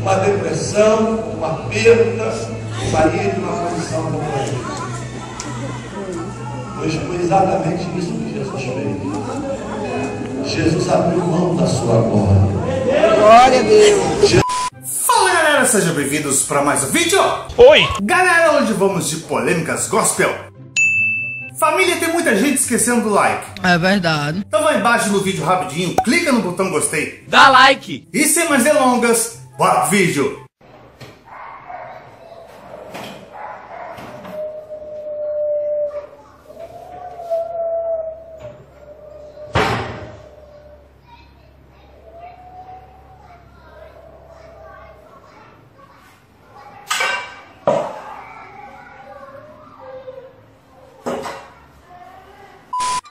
uma depressão, uma perda, sair de uma condição como essa. Pois foi exatamente isso que Jesus fez. Jesus abriu mão da sua glória. Glória a Deus. Fala galera, sejam bem-vindos para mais um vídeo. Oi! Galera, hoje vamos de polêmicas gospel. Família, tem muita gente esquecendo do like. É verdade. Então vai embaixo no vídeo rapidinho, clica no botão gostei. Dá like! E sem mais delongas, bora pro vídeo.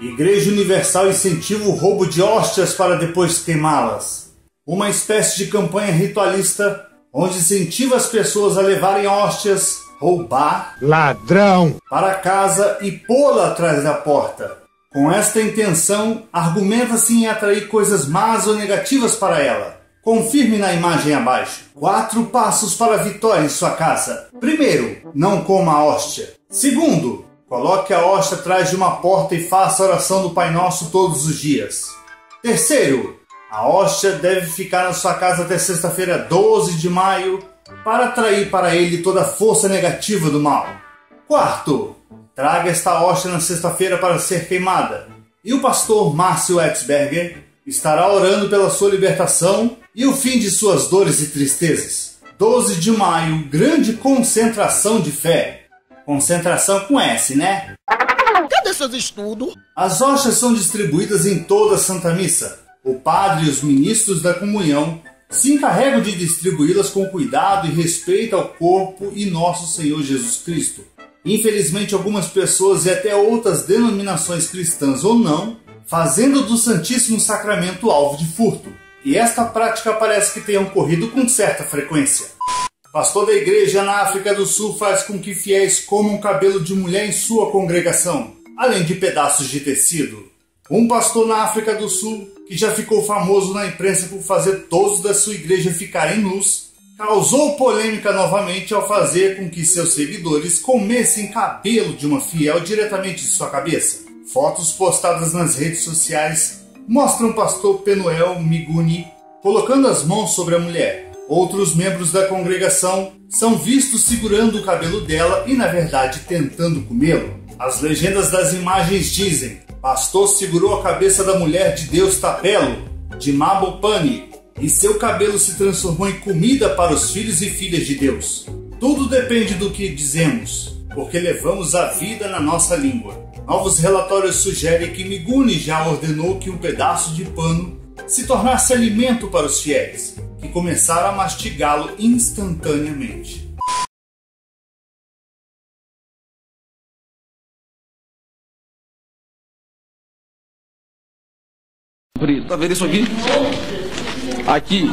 Igreja Universal incentiva o roubo de hóstias para depois queimá-las. Uma espécie de campanha ritualista onde incentiva as pessoas a levarem hóstias, roubar, Ladrão! para casa e pô-la atrás da porta. Com esta intenção, argumenta-se em atrair coisas más ou negativas para ela. Confirme na imagem abaixo. Quatro passos para a vitória em sua casa. Primeiro, não coma a hóstia. Segundo, coloque a hóstia atrás de uma porta e faça a oração do Pai Nosso todos os dias. Terceiro, a hóstia deve ficar na sua casa até sexta-feira, 12 de maio, para atrair para ele toda a força negativa do mal. Quarto, traga esta hóstia na sexta-feira para ser queimada. E o pastor Márcio Etzberger estará orando pela sua libertação e o fim de suas dores e tristezas. 12 de maio, grande concentração de fé. Concentração com S, né? Cadê seus estudos? As hóstias são distribuídas em toda a Santa Missa. O padre e os ministros da comunhão se encarregam de distribuí-las com cuidado e respeito ao corpo e nosso Senhor Jesus Cristo. Infelizmente, algumas pessoas e até outras denominações cristãs ou não, fazendo do Santíssimo Sacramento alvo de furto. E esta prática parece que tem ocorrido com certa frequência. Pastor da igreja na África do Sul faz com que fiéis comam cabelo de mulher em sua congregação, além de pedaços de tecido. Um pastor na África do Sul, que já ficou famoso na imprensa por fazer todos da sua igreja ficarem nus, causou polêmica novamente ao fazer com que seus seguidores comessem cabelo de uma fiel diretamente de sua cabeça. Fotos postadas nas redes sociais mostram o pastor Penuel Miguni colocando as mãos sobre a mulher. Outros membros da congregação são vistos segurando o cabelo dela e, na verdade, tentando comê-lo. As legendas das imagens dizem: Pastor segurou a cabeça da mulher de Deus Tapelo, de Mabopani, e seu cabelo se transformou em comida para os filhos e filhas de Deus. Tudo depende do que dizemos, porque levamos a vida na nossa língua. Novos relatórios sugerem que Miguni já ordenou que um pedaço de pano se tornasse alimento para os fiéis, que começaram a mastigá-lo instantaneamente. A ver isso aqui? Aqui,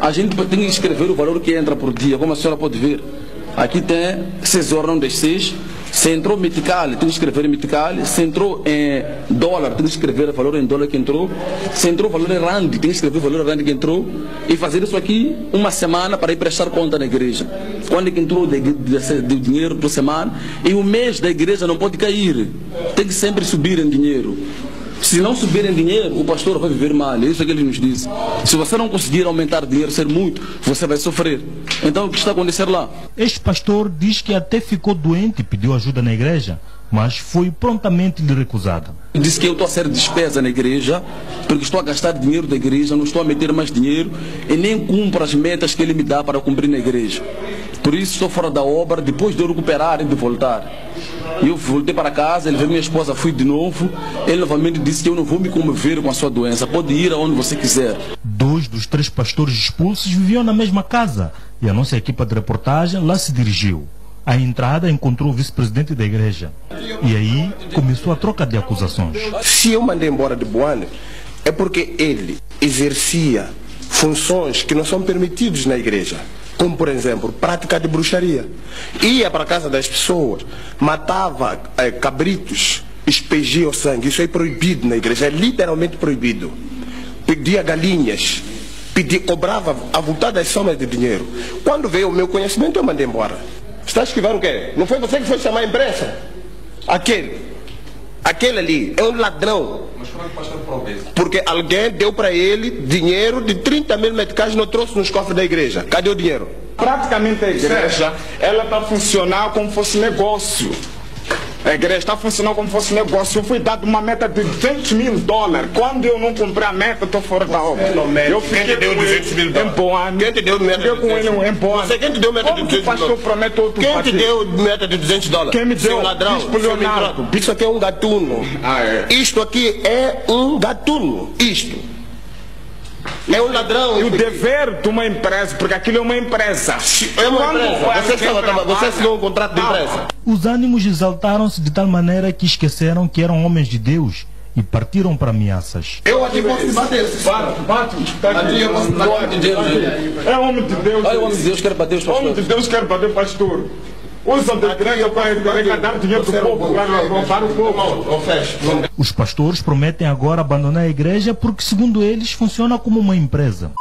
a gente tem que escrever o valor que entra por dia, como a senhora pode ver. Aqui tem 6 horas, não das 6. Se entrou metical, tem que escrever metical. Se entrou em dólar, tem que escrever o valor em dólar que entrou. Se entrou valor em rand, tem que escrever o valor em rand que entrou. E fazer isso aqui uma semana para ir prestar conta na igreja. Quando é que entrou de, de, de dinheiro por semana. E o mês da igreja não pode cair. Tem que sempre subir em dinheiro. Se não subir em dinheiro, o pastor vai viver mal. É isso que ele nos diz. Se você não conseguir aumentar dinheiro, ser muito, você vai sofrer. Então, o que está acontecendo lá? Este pastor diz que até ficou doente e pediu ajuda na igreja, mas foi prontamente lhe recusada. Disse que eu estou a ser despesa na igreja, porque estou a gastar dinheiro da igreja, não estou a meter mais dinheiro e nem cumpro as metas que ele me dá para cumprir na igreja. Por isso estou fora da obra, depois de eu recuperar e de voltar. Eu voltei para casa, ele veio minha esposa, fui de novo. Ele novamente disse que eu não vou me comover com a sua doença. Pode ir aonde você quiser. Dois dos três pastores expulsos viviam na mesma casa e a nossa equipa de reportagem lá se dirigiu. À entrada encontrou o vice-presidente da igreja. E aí começou a troca de acusações. Se eu mandei embora de Boane, é porque ele exercia funções que não são permitidas na igreja. Como, por exemplo, prática de bruxaria. Ia para a casa das pessoas, matava eh, cabritos, espegia o sangue. Isso é proibido na igreja, é literalmente proibido. Pedia galinhas pedi, cobrava avultadas somas de dinheiro. Quando veio o meu conhecimento, eu mandei embora. Está a esquivar o quê? Não foi você que foi chamar a imprensa? Aquele. Aquele ali é um ladrão. Mas como é que o pastor isso? Porque alguém deu para ele dinheiro de 30 mil meticais não trouxe nos cofres da igreja. Cadê o dinheiro? Praticamente a igreja, ela está funcionando como fosse negócio. A igreja está funcionando como fosse negócio. Eu fui dado uma meta de 200 mil dólares. Quando eu não cumpri a meta, estou fora da obra. Quem te deu com 200 mil dólares? Em Boane. Quem te deu meta de Fiquei com ele 200? em Boane. Você quem te deu meta de que 200 o pastor dólares? promete outro Quem te deu meta de 200 dólares? Quem me deu? Seu ladrão, Bispo Leonardo. Isso aqui é um gatuno. Ah, é? Isto aqui é um gatuno. Isto. É um ladrão. E o dever de uma empresa, porque aquilo é uma empresa. É uma empresa. Você, trabalha- você assinou um contrato de empresa. Os ânimos exaltaram-se de tal maneira que esqueceram que eram homens de Deus e partiram para ameaças. Eu aqui posso te bater. se Bate, bate, tá aqui. Eu posso bater de Deus. É homem de Deus. O homem de Deus, quero bater os Homem de pastores. Deus quer bater pastor. Usam da igreja para arrecadar dinheiro do povo, para roubar o povo. Os pastores prometem agora abandonar a igreja porque, segundo eles, funciona como uma empresa.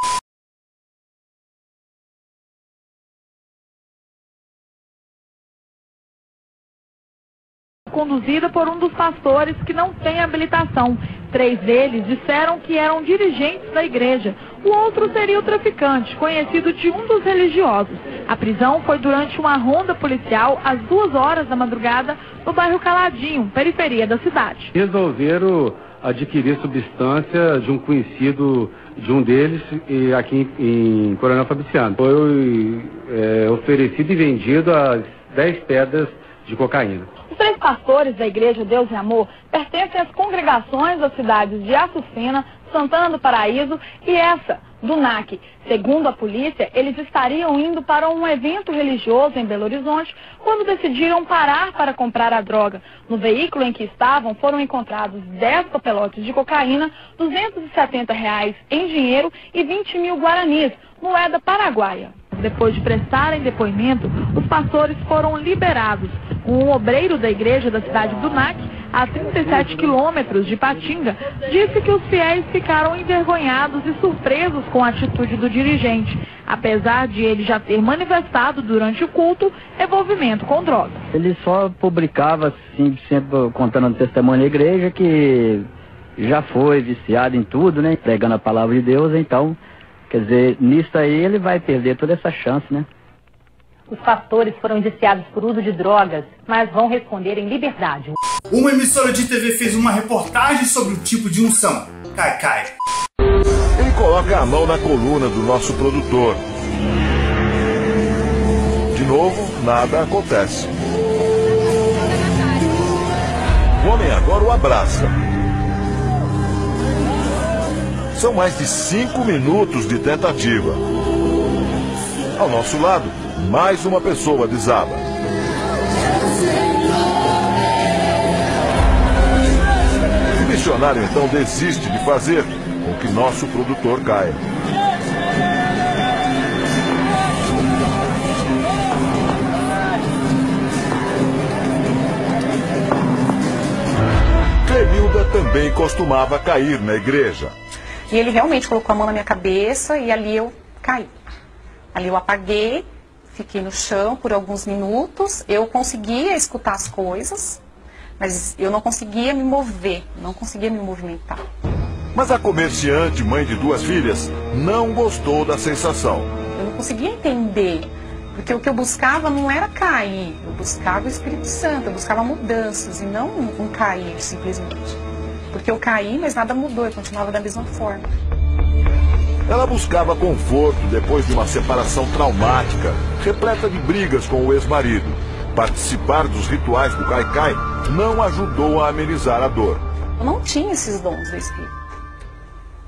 Conduzida por um dos pastores que não tem habilitação. Três deles disseram que eram dirigentes da igreja. O outro seria o traficante, conhecido de um dos religiosos. A prisão foi durante uma ronda policial às duas horas da madrugada no bairro Caladinho, periferia da cidade. resolveram adquirir substância de um conhecido de um deles e aqui em, em Coronel Fabriciano. Foi é, oferecido e vendido as 10 pedras de cocaína. Os três pastores da Igreja Deus e Amor pertencem às congregações das cidades de Açucena, Santana do Paraíso e essa, do NAC. Segundo a polícia, eles estariam indo para um evento religioso em Belo Horizonte quando decidiram parar para comprar a droga. No veículo em que estavam foram encontrados 10 papelotes de cocaína, 270 reais em dinheiro e 20 mil guaranis, moeda paraguaia. Depois de prestarem depoimento, os pastores foram liberados. Um obreiro da igreja da cidade do NAC, a 37 quilômetros de Patinga, disse que os fiéis ficaram envergonhados e surpresos com a atitude do dirigente, apesar de ele já ter manifestado durante o culto envolvimento com drogas. Ele só publicava, assim, sempre contando no testemunho da igreja, que já foi viciado em tudo, né? Pregando a palavra de Deus, então, quer dizer, nisso aí ele vai perder toda essa chance, né? Os pastores foram indiciados por uso de drogas, mas vão responder em liberdade. Uma emissora de TV fez uma reportagem sobre o tipo de unção. Cai, cai. Ele coloca a mão na coluna do nosso produtor. De novo, nada acontece. O homem agora o abraça. São mais de cinco minutos de tentativa. Ao nosso lado, mais uma pessoa desaba. O missionário então desiste de fazer com que nosso produtor caia. Clemilda também costumava cair na igreja. E ele realmente colocou a mão na minha cabeça e ali eu caí. Ali eu apaguei, fiquei no chão por alguns minutos. Eu conseguia escutar as coisas, mas eu não conseguia me mover, não conseguia me movimentar. Mas a comerciante, mãe de duas filhas, não gostou da sensação. Eu não conseguia entender, porque o que eu buscava não era cair, eu buscava o Espírito Santo, eu buscava mudanças e não um cair simplesmente. Porque eu caí, mas nada mudou, eu continuava da mesma forma. Ela buscava conforto depois de uma separação traumática, repleta de brigas com o ex-marido. Participar dos rituais do Kaikai não ajudou a amenizar a dor. Eu não tinha esses dons do Espírito.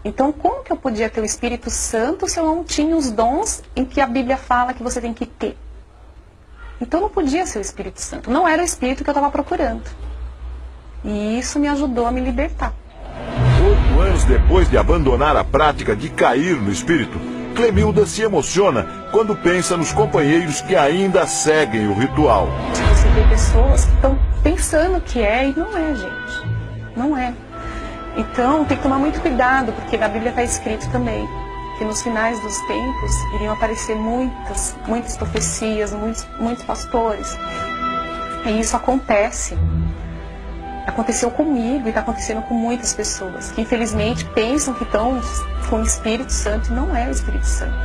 Então, como que eu podia ter o Espírito Santo se eu não tinha os dons em que a Bíblia fala que você tem que ter? Então, não podia ser o Espírito Santo. Não era o Espírito que eu estava procurando. E isso me ajudou a me libertar. Oito anos depois de abandonar a prática de cair no espírito, Clemilda se emociona quando pensa nos companheiros que ainda seguem o ritual. Você vê pessoas que estão pensando que é e não é, gente. Não é. Então tem que tomar muito cuidado, porque na Bíblia está escrito também que nos finais dos tempos iriam aparecer muitas, muitas profecias, muitos, muitos pastores. E isso acontece. Aconteceu comigo e está acontecendo com muitas pessoas que infelizmente pensam que estão com o Espírito Santo e não é o Espírito Santo.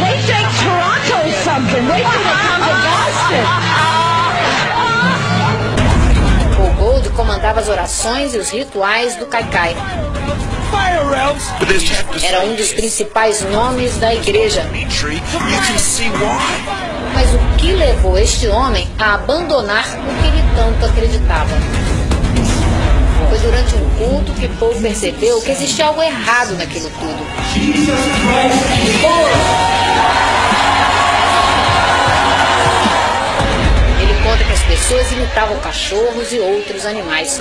They think Toronto's something. To Boston. As orações e os rituais do Kaikai. Era um dos principais nomes da igreja. Mas o que levou este homem a abandonar o que ele tanto acreditava? Foi durante um culto que Paul percebeu que existia algo errado naquilo tudo. Ele pessoas imitavam cachorros e outros animais.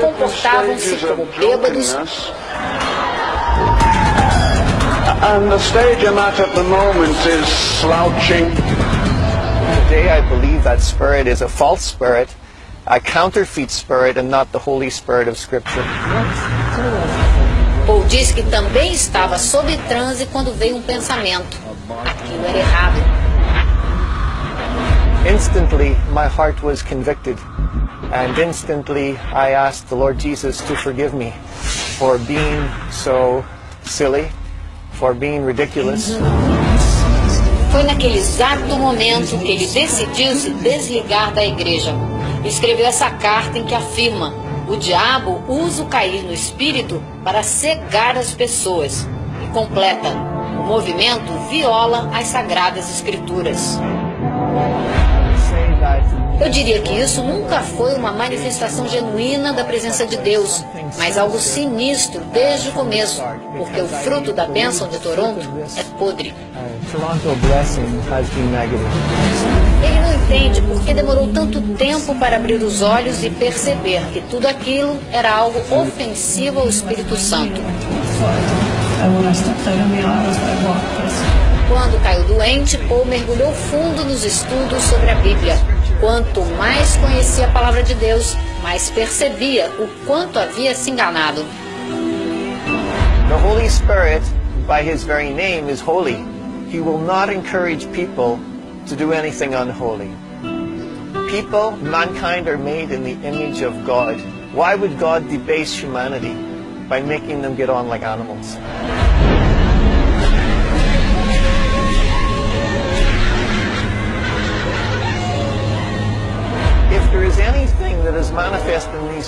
Comportavam-se como bêbados And the stage I'm at at the moment is slouching. Today I believe that spirit is a false spirit, a counterfeit spirit, and not the Holy Spirit of Scripture. Paul diz que também estava sob transe quando veio um pensamento. Aquilo era errado. Instantly, my heart was convicted, and instantly I asked the Lord Jesus to forgive me for being so silly, for being ridiculous. Foi naquele exato momento que ele decidiu se desligar da igreja. Escreveu essa carta em que afirma: o diabo usa o cair no espírito para cegar as pessoas. E completa: o movimento viola as sagradas escrituras. Eu diria que isso nunca foi uma manifestação genuína da presença de Deus, mas algo sinistro desde o começo, porque o fruto da bênção de Toronto é podre. Toronto blessing has been negative. Ele não entende por que demorou tanto tempo para abrir os olhos e perceber que tudo aquilo era algo ofensivo ao Espírito Santo. Quando caiu doente, Paul mergulhou fundo nos estudos sobre a Bíblia. Quanto mais conhecia a palavra de Deus, mais percebia o quanto havia se enganado. The Holy Spirit, by his very name, is holy. He will not encourage people to do anything unholy. People, mankind, are made in the image of God. Why would God debase humanity by making them get on like animals?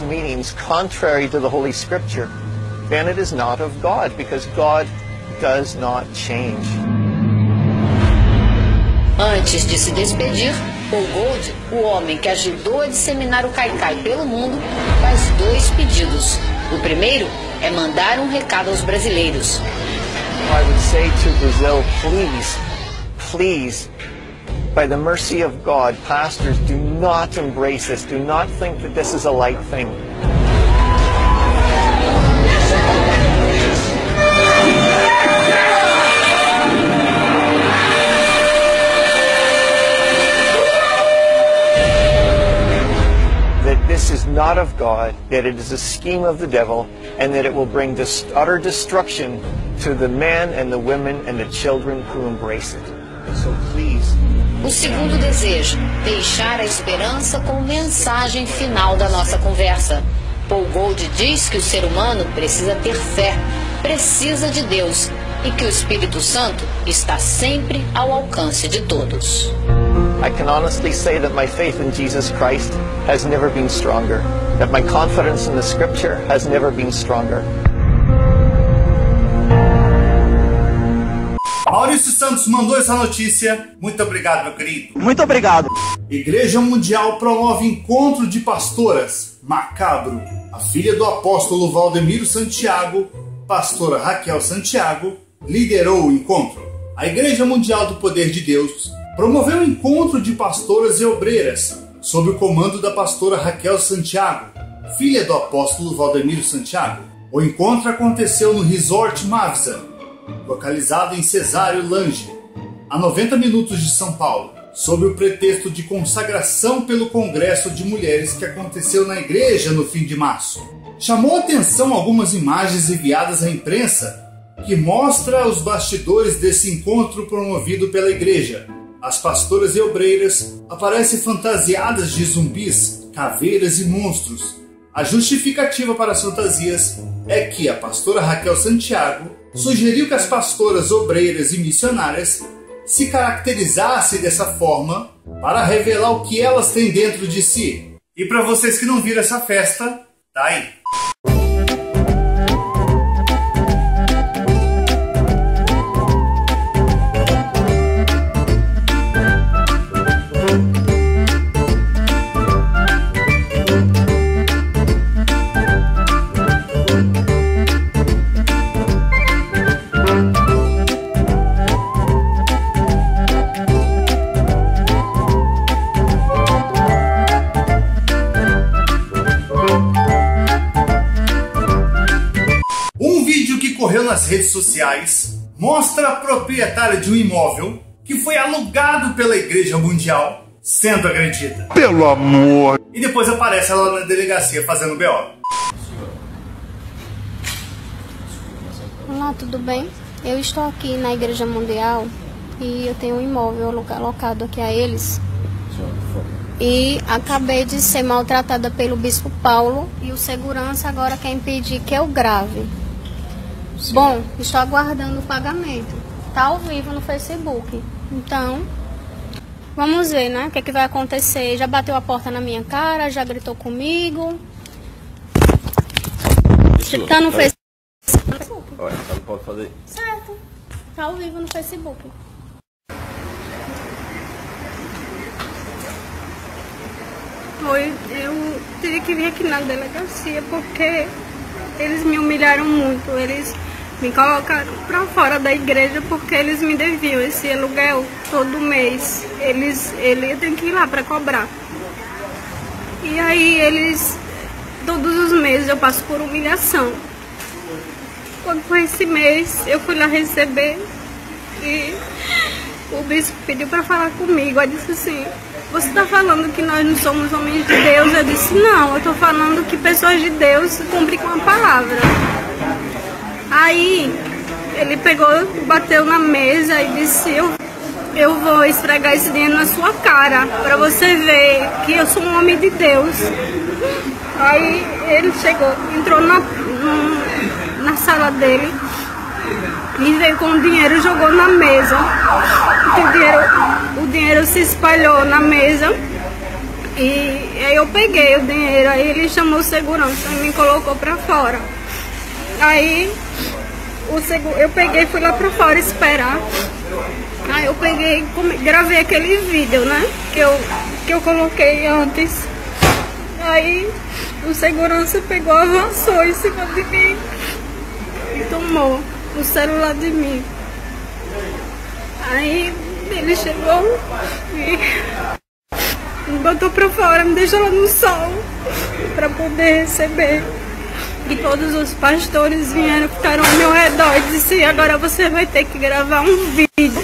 Meetings contrary to the Holy Scripture, then it is not of God, because God does not change. Antes de se despedir, Paul Gold, o homem que ajudou a disseminar o Kaikai pelo mundo, faz dois pedidos. O primeiro é mandar um recado aos brasileiros. I would say to Brazil, please, please, by the mercy of God, pastors, do not embrace this. Do not think that this is a light thing. That this is not of God, that it is a scheme of the devil, and that it will bring utter destruction to the men and the women and the children who embrace it. O segundo desejo, deixar a esperança como mensagem final da nossa conversa. Paul Gold diz que o ser humano precisa ter fé, precisa de Deus e que o Espírito Santo está sempre ao alcance de todos. I can honestly say that my faith in Jesus Christ has never been stronger, that my confidence in the scripture has never been stronger. Maurício Santos mandou essa notícia. Muito obrigado, meu querido. Muito obrigado. Igreja Mundial promove encontro de pastoras. Macabro. A filha do apóstolo Valdemiro Santiago, pastora Raquel Santiago, liderou o encontro. A Igreja Mundial do Poder de Deus promoveu um encontro de pastoras e obreiras sob o comando da pastora Raquel Santiago, filha do apóstolo Valdemiro Santiago. O encontro aconteceu no Resort Mavisa, localizado em Cesário Lange, a 90 minutos de São Paulo. sob o pretexto de consagração pelo Congresso de Mulheres que aconteceu na igreja no fim de março. Chamou atenção algumas imagens enviadas à imprensa que mostra os bastidores desse encontro promovido pela igreja. As pastoras e obreiras aparecem fantasiadas de zumbis, caveiras e monstros. A justificativa para as fantasias é que a pastora Raquel Santiago sugeriu que as pastoras, obreiras e missionárias se caracterizassem dessa forma para revelar o que elas têm dentro de si. E para vocês que não viram essa festa, tá aí. Nas redes sociais mostra a proprietária de um imóvel que foi alugado pela Igreja Mundial sendo agredida. Pelo amor. E depois aparece ela na delegacia fazendo BO. Olá, tudo bem? Eu estou aqui na Igreja Mundial e eu tenho um imóvel aloca- alocado aqui a eles. E acabei de ser maltratada pelo Bispo Paulo e o segurança agora quer impedir que eu grave. Bom, estou aguardando o pagamento. Tá ao vivo no Facebook. Então, vamos ver, né? O que, é que vai acontecer. Já bateu a porta na minha cara, já gritou comigo. Tá no Facebook. Olha, você não pode fazer. Certo. Tá ao vivo no Facebook. Foi, eu tive que vir aqui na delegacia porque eles me humilharam muito. Eles me colocaram pra fora da igreja porque eles me deviam esse aluguel todo mês. Eles, ele tem que ir lá pra cobrar. E aí eles, todos os meses eu passo por humilhação. Quando foi esse mês, eu fui lá receber e o bispo pediu para falar comigo. Aí disse assim: Você está falando que nós não somos homens de Deus? Eu disse: Não, eu estou falando que pessoas de Deus cumprem com a palavra. Aí ele pegou, bateu na mesa e disse: Eu, eu vou esfregar esse dinheiro na sua cara para você ver que eu sou um homem de Deus. Aí ele chegou, entrou na, na sala dele e veio com o dinheiro jogou na mesa. O dinheiro, o dinheiro se espalhou na mesa. E aí eu peguei o dinheiro, aí ele chamou segurança e me colocou pra fora. Aí o segu, eu peguei fui lá pra fora esperar. Aí eu peguei gravei aquele vídeo, né? Que eu, que eu coloquei antes. Aí o segurança pegou, avançou em cima de mim e tomou o celular de mim. Aí ele chegou e me botou pra fora, me deixou lá no sol pra poder receber. E todos os pastores vieram, ficaram ao meu redor e disse, agora você vai ter que gravar um vídeo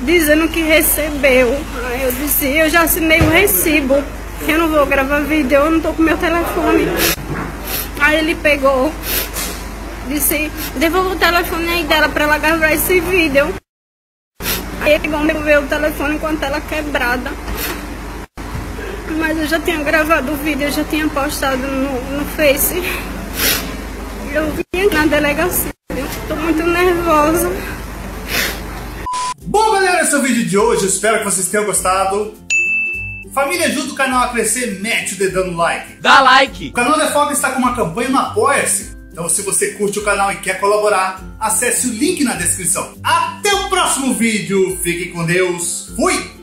dizendo que recebeu. Aí eu disse, eu já assinei o recibo, eu não vou gravar vídeo, eu não tô com meu telefone. Aí ele pegou, disse, devolva o telefone aí dela pra ela gravar esse vídeo. Aí ele devolveu o telefone com a tela quebrada. Mas eu já tinha gravado o vídeo, eu já tinha postado no, no Face. Eu vim aqui na delegacia, eu tô muito nervosa. Bom, galera, esse é o vídeo de hoje. Espero que vocês tenham gostado. Família, ajuda o canal a crescer, mete o dedão no like. Dá like! O canal Defoca está com uma campanha no Apoia-se. Então, se você curte o canal e quer colaborar, acesse o link na descrição. Até o próximo vídeo. Fique com Deus. Fui!